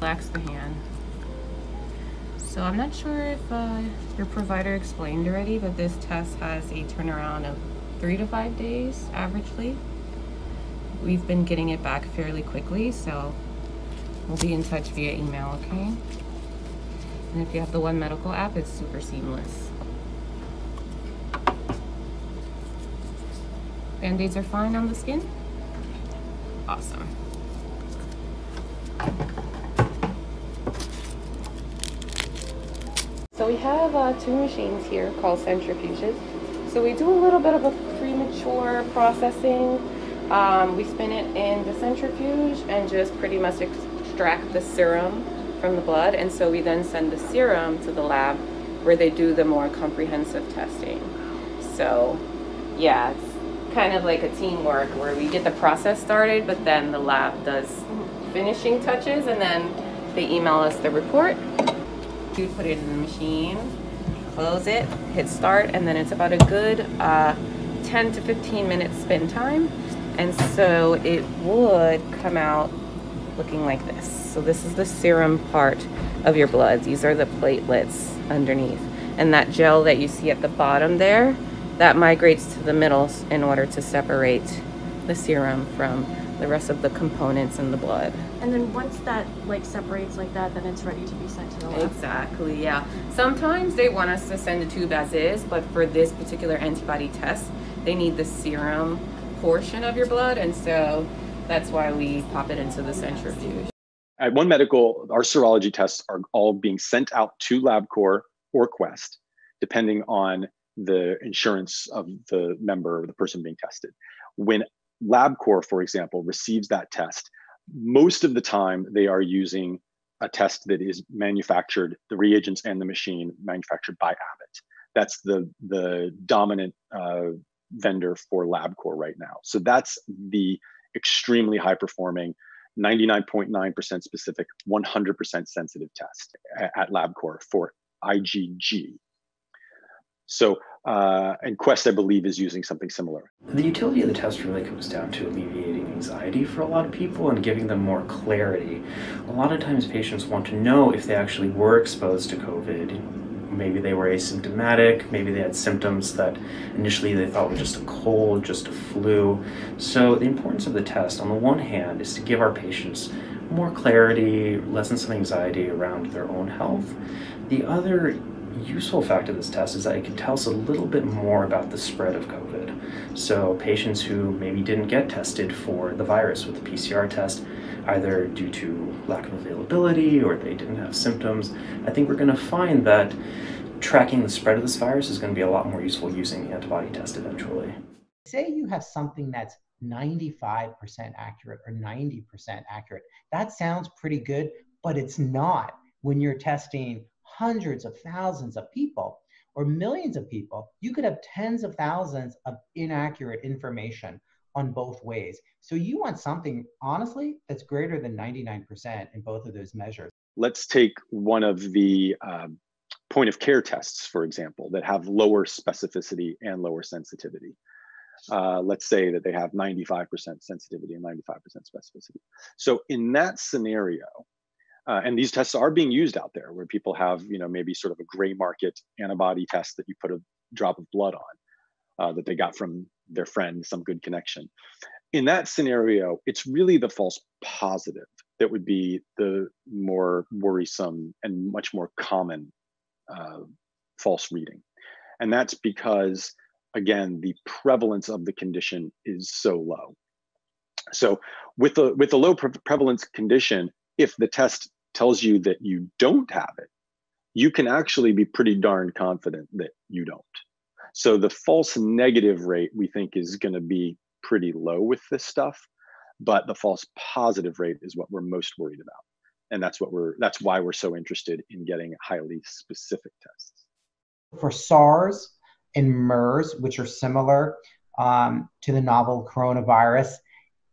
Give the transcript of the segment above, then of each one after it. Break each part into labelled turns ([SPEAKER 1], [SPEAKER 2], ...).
[SPEAKER 1] Relax the hand. So I'm not sure if uh, your provider explained already, but this test has a turnaround of three to five days averagely. We've been getting it back fairly quickly, so we'll be in touch via email, okay? And if you have the One Medical app, it's super seamless. Band-aids are fine on the skin? Awesome. We have uh, two machines here called centrifuges. So we do a little bit of a premature processing. Um, we spin it in the centrifuge and just pretty much extract the serum from the blood. And so we then send the serum to the lab where they do the more comprehensive testing. So yeah, it's kind of like a teamwork where we get the process started, but then the lab does finishing touches and then they email us the report you put it in the machine, close it, hit start, and then it's about a good uh, 10 to 15 minutes spin time. And so it would come out looking like this. So this is the serum part of your blood. These are the platelets underneath. And that gel that you see at the bottom there, that migrates to the middle in order to separate the serum from the rest of the components in the blood.
[SPEAKER 2] And then once that like separates like that, then it's ready to be sent to the lab.
[SPEAKER 1] Exactly, yeah. Sometimes they want us to send the tube as is, but for this particular antibody test, they need the serum portion of your blood, and so that's why we pop it into the centrifuge.
[SPEAKER 3] At One Medical, our serology tests are all being sent out to LabCorp or Quest, depending on the insurance of the member or the person being tested. When LabCorp, for example, receives that test, most of the time they are using a test that is manufactured, the reagents and the machine manufactured by Abbott. That's the the dominant uh, vendor for LabCorp right now. So that's the extremely high performing, 99.9% specific, 100% sensitive test at LabCorp for IgG. So uh, and Quest, I believe, is using something similar.
[SPEAKER 4] The utility of the test really comes down to alleviating anxiety for a lot of people and giving them more clarity. A lot of times patients want to know if they actually were exposed to COVID. Maybe they were asymptomatic, maybe they had symptoms that initially they thought were just a cold, just a flu. So the importance of the test, on the one hand, is to give our patients more clarity, lessen some anxiety around their own health. The other useful fact of this test is that it can tell us a little bit more about the spread of COVID. So patients who maybe didn't get tested for the virus with the PCR test, either due to lack of availability or they didn't have symptoms, I think we're going to find that tracking the spread of this virus is going to be a lot more useful using the antibody test eventually.
[SPEAKER 5] Say you have something that's 95% accurate or 90% accurate. That sounds pretty good, but it's not when you're testing hundreds of thousands of people or millions of people, you could have tens of thousands of inaccurate information on both ways. So you want something, honestly, that's greater than 99% in both of those measures.
[SPEAKER 3] Let's take one of the um, point of care tests, for example, that have lower specificity and lower sensitivity. Uh, let's say that they have 95% sensitivity and 95% specificity. So in that scenario, uh, and these tests are being used out there where people have, you know, maybe sort of a gray market antibody test that you put a drop of blood on uh, that they got from their friend, some good connection. In that scenario, it's really the false positive that would be the more worrisome and much more common uh, false reading. And that's because, again, the prevalence of the condition is so low. So with the with the low pre- prevalence condition, if the test tells you that you don't have it, you can actually be pretty darn confident that you don't. So the false negative rate we think is going to be pretty low with this stuff, but the false positive rate is what we're most worried about. And that's what we're that's why we're so interested in getting highly specific tests.
[SPEAKER 5] For SARS and MERS, which are similar um, to the novel coronavirus,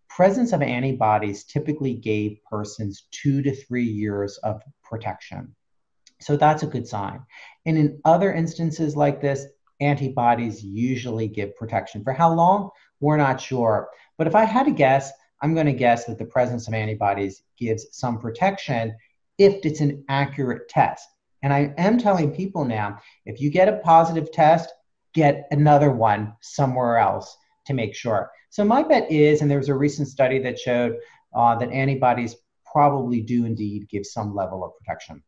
[SPEAKER 5] presence of antibodies typically gave persons two to three years of protection. So that's a good sign. And in other instances like this, antibodies usually give protection. For how long? We're not sure. But if I had to guess, I'm going to guess that the presence of antibodies gives some protection if it's an accurate test. And I am telling people now if you get a positive test, get another one somewhere else to make sure. So, my bet is, and there was a recent study that showed uh, that antibodies probably do indeed give some level of protection.